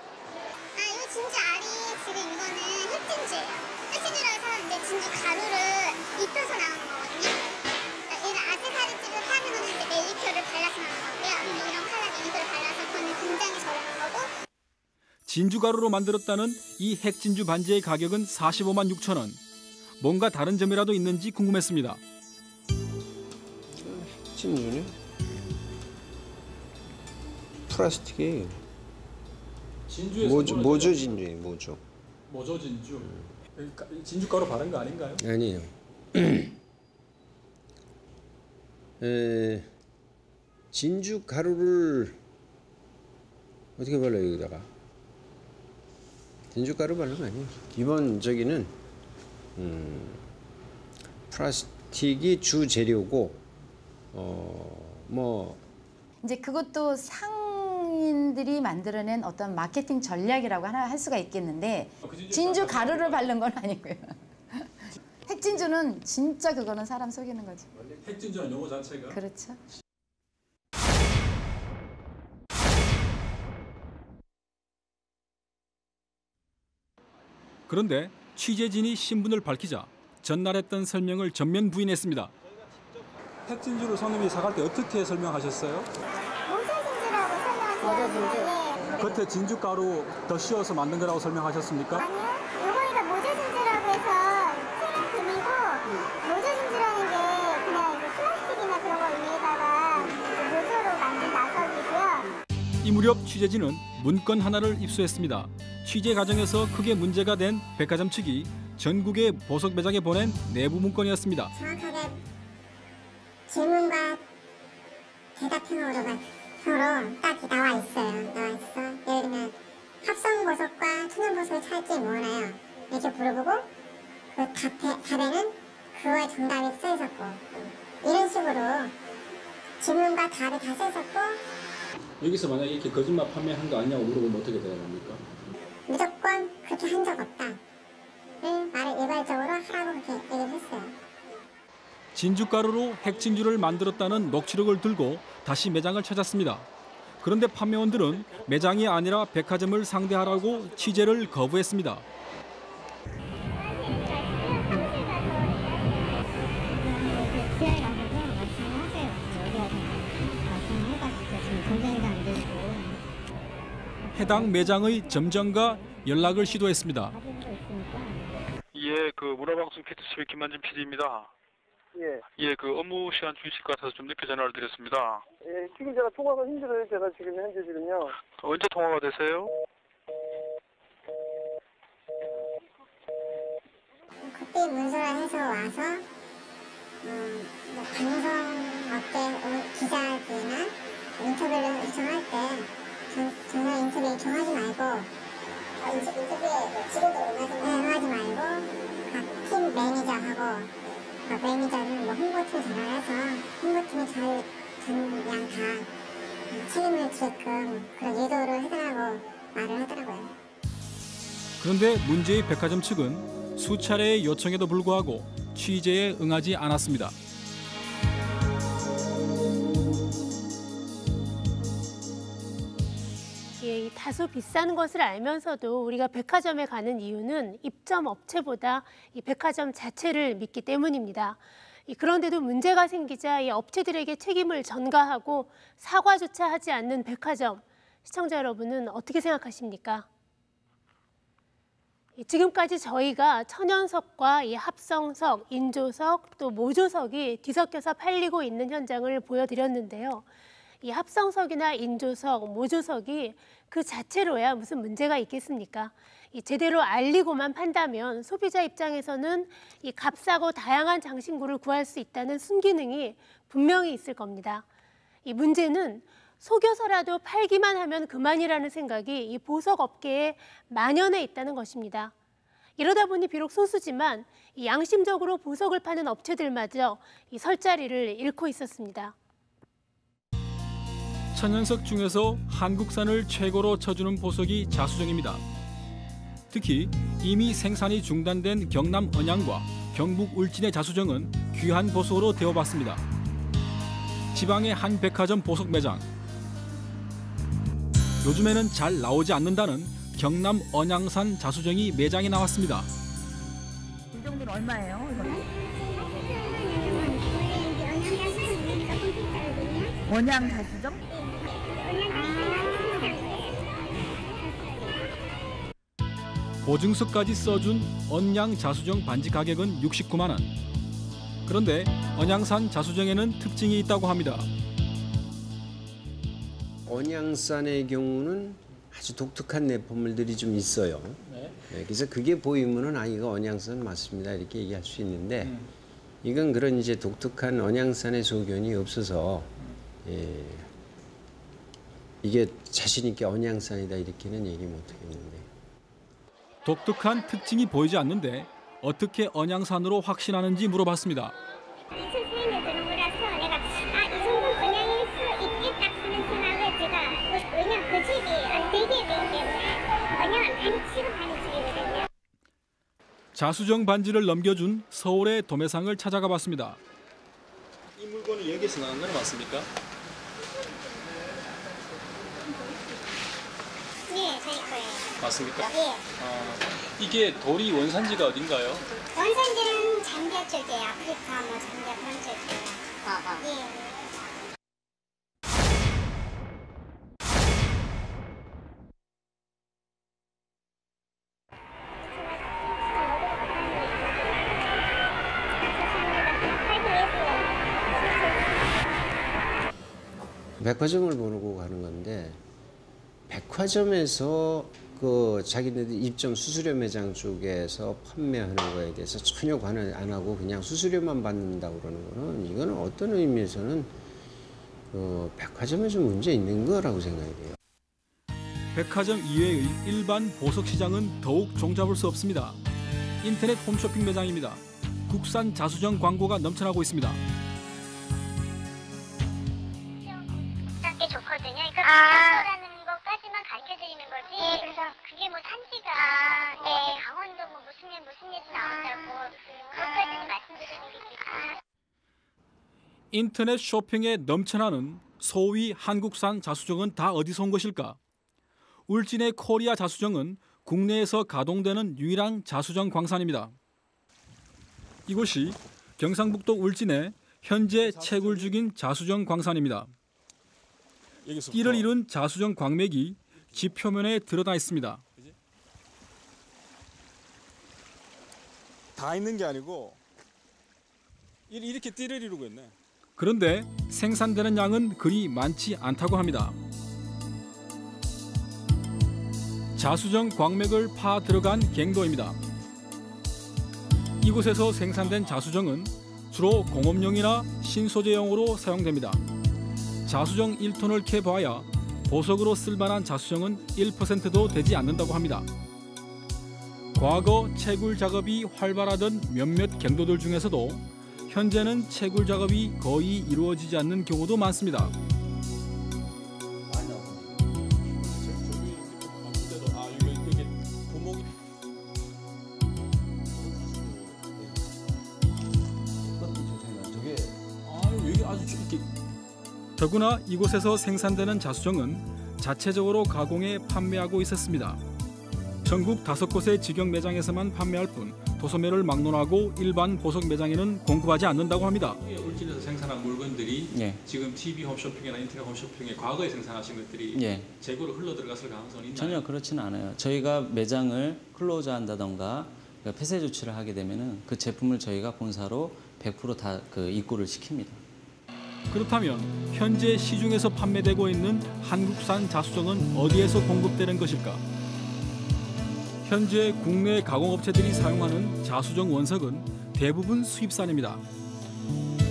진주 가루로 만들었다는 이 핵진주 반지의 가격은 45만 6천 원. 뭔가 다른 점이라도 있는지 궁금했습니다. 진주네. 플라스틱이에요. 진주에서 모조, 모조? 진주예요. 모조. 모조 진주. 진주 가루 바른 거 아닌가요? 아니에요. 에, 진주 가루를 어떻게 발라요 여기다가? 진주 가루 바르는 거 아니에요. 기본적인은 음, 플라스틱이 주 재료고 어뭐 이제 그것도 상인들이 만들어낸 어떤 마케팅 전략이라고 하나 할 수가 있겠는데 진주 가루를 바른 건 아니고요. 핵진주는 진짜 그거는 사람 속이는 거죠. 핵진주는 용어 자체가 그렇죠. 그런데 취재진이 신분을 밝히자 전날 했던 설명을 전면 부인했습니다. 핵진주를 손님이 사갈 때 어떻게 설명하셨어요? 모조진주라고 설명하시는데 겉에 진주 가루 더 씌워서 만든 거라고 설명하셨습니까? 요거니까 무렵 취재진은 문건 하나를 입수했습니다. 취재 과정에서 크게 문제가 된 백화점 측이 전국의 보석 매장에 보낸 내부 문건이었습니다. 정확하게 질문과 대답형으로가 형으로 딱 나와 있어요. 나와 있어. 예를 들면 합성 보석과 천연 보석의 차이점이 뭐나요? 이렇게 물어보고 그 답에, 답에는 그거의 정답이 써 있었고 이런 식으로 질문과 답이 다써 있었고 여기서 만약에 이렇게 거짓말 판매한 거 아니냐고 물어보면 어떻게 돼야 합니까? 무조건 그렇게 한 적 없다. 를 말을 일괄적으로 하라고 그렇게 얘기를 했어요. 진주가루로 핵진주를 만들었다는 녹취록을 들고 다시 매장을 찾았습니다. 그런데 판매원들은 매장이 아니라 백화점을 상대하라고 취재를 거부했습니다. 해당 매장의 점장과 연락을 시도했습니다. 예, 그 문화방송 KTCB 김만진 PD입니다. 예. 예, 그 업무 시간 것 같아서 좀 늦게 전화를 드렸습니다. 예, 지금 제가 통화가 힘들어요. 제가 지금 현재 지금요. 언제 통화가 되세요? 그때 문서를 해서 와서 음, 뭐 방송 업계 기자들이나 인터뷰를 요청할 때 전, 전혀 인터뷰 요청하지 말고 어, 인터, 인터뷰에 직원도 응하지, 네, 응하지 말고 각 팀 매니저하고 그 매니저는 뭐 홍보팀 전화해서 홍보팀이 저희 전량 다 책임을 지게끔 그런 유도를 해달라고 말을 하더라고요. 그런데 문제의 백화점 측은 수차례의 요청에도 불구하고 취재에 응하지 않았습니다. 다소 비싼 것을 알면서도 우리가 백화점에 가는 이유는 입점 업체보다 이 백화점 자체를 믿기 때문입니다. 이 그런데도 문제가 생기자 이 업체들에게 책임을 전가하고 사과조차 하지 않는 백화점. 시청자 여러분은 어떻게 생각하십니까? 이 지금까지 저희가 천연석과 이 합성석, 인조석, 또 모조석이 뒤섞여서 팔리고 있는 현장을 보여드렸는데요. 이 합성석이나 인조석, 모조석이 그 자체로야 무슨 문제가 있겠습니까? 이 제대로 알리고만 판다면 소비자 입장에서는 이 값싸고 다양한 장신구를 구할 수 있다는 순기능이 분명히 있을 겁니다. 이 문제는 속여서라도 팔기만 하면 그만이라는 생각이 이 보석 업계에 만연해 있다는 것입니다. 이러다 보니 비록 소수지만 이 양심적으로 보석을 파는 업체들마저 이 설자리를 잃고 있었습니다. 천연석 중에서 한국산을 최고로 쳐주는 보석이 자수정입니다. 특히 이미 생산이 중단된 경남 언양과 경북 울진의 자수정은 귀한 보석으로 대어받습니다. 지방의 한 백화점 보석 매장. 요즘에는 잘 나오지 않는다는 경남 언양산 자수정이 매장에 나왔습니다. 이 정도는 얼마예요? 원양 자수정? 보증서까지 써준 언양 자수정 반지 가격은 69만 원. 그런데 언양산 자수정에는 특징이 있다고 합니다. 언양산의 경우는 아주 독특한 내포물들이 좀 있어요. 네. 네, 그래서 그게 보이면은 아 이거 언양산 맞습니다 이렇게 얘기할 수 있는데 이건 그런 이제 독특한 언양산의 소견이 없어서 예, 이게 자신 있게 언양산이다 이렇게는 얘기 못 하겠는데 독특한 특징이 보이지 않는데 어떻게 언양산으로 확신하는지 물어봤습니다. 2003년에 들은 거라서 내가 아, 이 정도 번양일 수 있겠다 하는 생각을 제가 왜냐 그 집이 안 되게 되기 때문에 번양은 반 취급하는 집이거든요. 자수정 반지를 넘겨준 서울의 도매상을 찾아가 봤습니다. 이 물건이 여기서 나온 건 맞습니까? 네, 저희 거예요. 맞습니까? 예. 아, 이게 돌이 원산지가 어딘가요? 원산지는 잠비아 쪽이에요. 아프리카 뭐 잠비아 그런 쪽이에요. 예. 백화점을 보고 가는 건데 백화점에서 그 자기네들 입점 수수료 매장 쪽에서 판매하는 거에 대해서 전혀 관여 안 하고 그냥 수수료만 받는다고 그러는 거는 이거는 어떤 의미에서는 그 백화점에 좀 문제 있는 거라고 생각이 돼요. 백화점 이외의 일반 보석 시장은 더욱 종잡을 수 없습니다. 인터넷 홈쇼핑 매장입니다. 국산 자수정 광고가 넘쳐나고 있습니다. 게 좋거든요. 그러니 산지가 네. 강원도 뭐 무슨 일 무슨 일이 나온다고 그것까지는 말씀드리는 게 인터넷 쇼핑에 넘쳐나는 소위 한국산 자수정은 다 어디서 온 것일까? 울진의 코리아 자수정은 국내에서 가동되는 유일한 자수정 광산입니다. 이곳이 경상북도 울진의 현재 채굴 중인 자수정 광산입니다. 띠를 이룬 자수정 광맥이 지 표면에 드러나 있습니다. 다 있는 게 아니고 이- 이렇게 띠를 이루고 있네. 그런데 생산되는 양은 그리 많지 않다고 합니다. 자수정 광맥을 파 들어간 갱도입니다. 이곳에서 생산된 자수정은 주로 공업용이나 신소재용으로 사용됩니다. 자수정 1톤을 캐봐야 보석으로 쓸만한 자수정은 1%도 되지 않는다고 합니다. 과거 채굴 작업이 활발하던 몇몇 갱도들 중에서도 현재는 채굴 작업이 거의 이루어지지 않는 경우도 많습니다. 더구나 이곳에서 생산되는 자수정은 자체적으로 가공해 판매하고 있었습니다. 전국 다섯 곳의 직영 매장에서만 판매할 뿐 도소매를 막론하고 일반 보석 매장에는 공급하지 않는다고 합니다. 울진에서 생산한 물건들이 예. 지금 TV 홈쇼핑이나 인터넷 홈쇼핑에 과거에 생산하신 것들이 예. 재고로 흘러 들어갔을 가능성이 있나요? 전혀 그렇지는 않아요. 저희가 매장을 close 한다던가 그러니까 폐쇄 조치를 하게 되면은 그 제품을 저희가 본사로 100%다 그 입고를 시킵니다. 그렇다면 현재 시중에서 판매되고 있는 한국산 자수정은 어디에서 공급되는 것일까? 현재 국내 가공업체들이 사용하는 자수정 원석은 대부분 수입산입니다.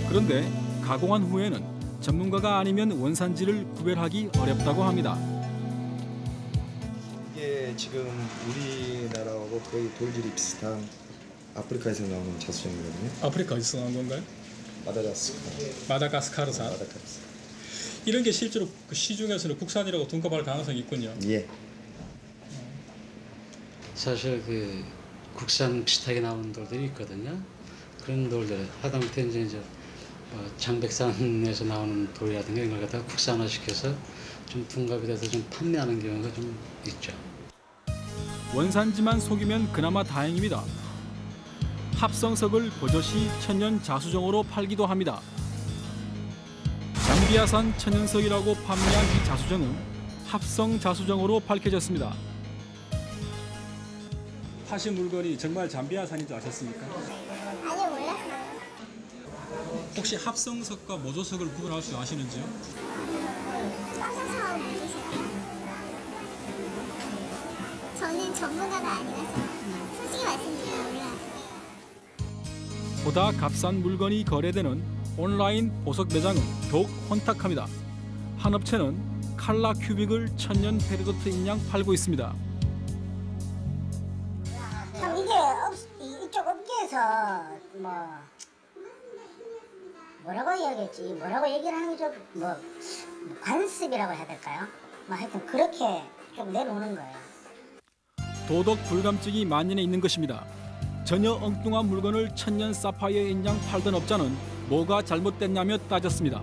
그런데 가공한 후에는 전문가가 아니면 원산지를 구별하기 어렵다고 합니다. 이게 지금 우리나라하고 거의 돌질이 비슷한 아프리카에서 나오는 자수정이거든요. 아프리카 어디서 나온 건가요? 마다가스카르. 마다가스카르산. 마다가스카르. 이런 게 실제로 그 시중에서는 국산이라고 등급할 가능성이 있군요. 예. 사실 그 국산 비슷하게 나오는 돌들이 있거든요. 그런 돌들 하다못해 이제 이제 뭐 장백산에서 나오는 돌이라든가 이런 걸 갖다가 국산화 시켜서 좀 둔갑이 돼서 좀 판매하는 경우가 좀 있죠. 원산지만 속이면 그나마 다행입니다. 합성석을 버젓이 천연 자수정으로 팔기도 합니다. 잠비아산 천연석이라고 판매한 이 자수정은 합성 자수정으로 밝혀졌습니다. 파신 물건이 정말 잠비아산인 줄 아셨습니까? 아니요 몰랐어요. 혹시 합성석과 모조석을 구분할 수 아시는지요? 써서 모르세요. 저는 전문가가 아니라서 솔직히 말씀드리면 몰라요. 보다 값싼 물건이 거래되는 온라인 보석 매장은 더욱 혼탁합니다. 한 업체는 칼라 큐빅을 천연 페리도트 인양 팔고 있습니다. 업계에서 뭐 뭐라고 이야기했지 뭐라고 얘기를 하는 게 좀 뭐 관습이라고 해야 될까요? 뭐 하여튼 그렇게 좀 내놓는 거예요. 도덕 불감증이 만연해 있는 것입니다. 전혀 엉뚱한 물건을 천연 사파이어 인 양 팔던 업자는 뭐가 잘못됐냐며 따졌습니다.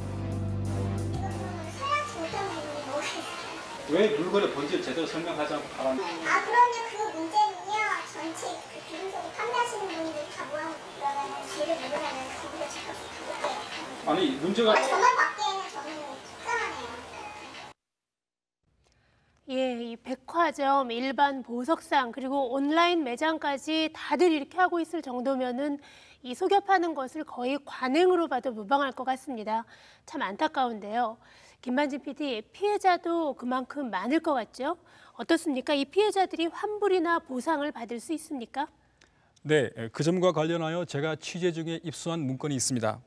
왜 물건의 본질 제대로 설명하지 않고 팔았나? 아 그럼요 그 문제 그 판매하시는 분들이 그러면 뒤를 누르면 아니 문제가 아, 저는 속상하네요. 예, 이 백화점, 일반 보석상 그리고 온라인 매장까지 다들 이렇게 하고 있을 정도면은 이 속여 파는 것을 거의 관행으로 봐도 무방할 것 같습니다. 참 안타까운데요. 김만진 PD, 피해자도 그만큼 많을 것 같죠? 어떻습니까? 이 피해자들이 환불이나 보상을 받을 수 있습니까? 네, 그 점과 관련하여 제가 취재 중에 입수한 문건이 있습니다.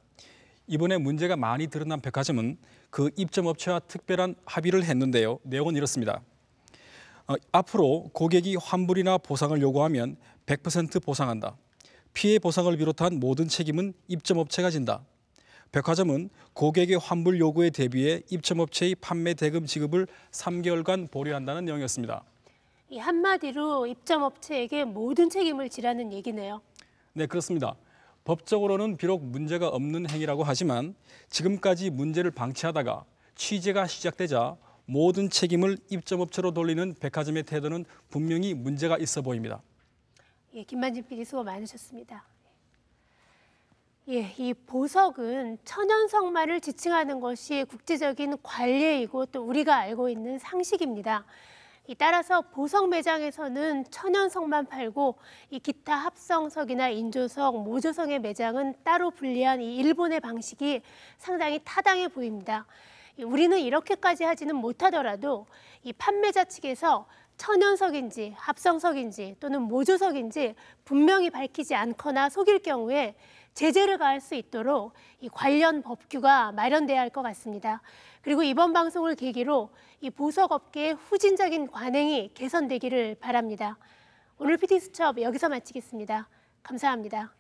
이번에 문제가 많이 드러난 백화점은 그 입점업체와 특별한 합의를 했는데요. 내용은 이렇습니다. 어, 앞으로 고객이 환불이나 보상을 요구하면 100% 보상한다. 피해 보상을 비롯한 모든 책임은 입점업체가 진다. 백화점은 고객의 환불 요구에 대비해 입점업체의 판매 대금 지급을 3개월간 보류한다는 내용이었습니다. 이 한마디로 입점업체에게 모든 책임을 지라는 얘기네요. 네, 그렇습니다. 법적으로는 비록 문제가 없는 행위라고 하지만 지금까지 문제를 방치하다가 취재가 시작되자 모든 책임을 입점업체로 돌리는 백화점의 태도는 분명히 문제가 있어 보입니다. 예, 김만진 PD 수고 많으셨습니다. 예, 이 보석은 천연성만을 지칭하는 것이 국제적인 관례이고 또 우리가 알고 있는 상식입니다. 이 따라서 보석 매장에서는 천연석만 팔고 이 기타 합성석이나 인조석, 모조석의 매장은 따로 분리한 이 일본의 방식이 상당히 타당해 보입니다. 이 우리는 이렇게까지 하지는 못하더라도 이 판매자 측에서 천연석인지 합성석인지 또는 모조석인지 분명히 밝히지 않거나 속일 경우에 제재를 가할 수 있도록 이 관련 법규가 마련돼야 할 것 같습니다. 그리고 이번 방송을 계기로 이 보석업계의 후진적인 관행이 개선되기를 바랍니다. 오늘 PD수첩 여기서 마치겠습니다. 감사합니다.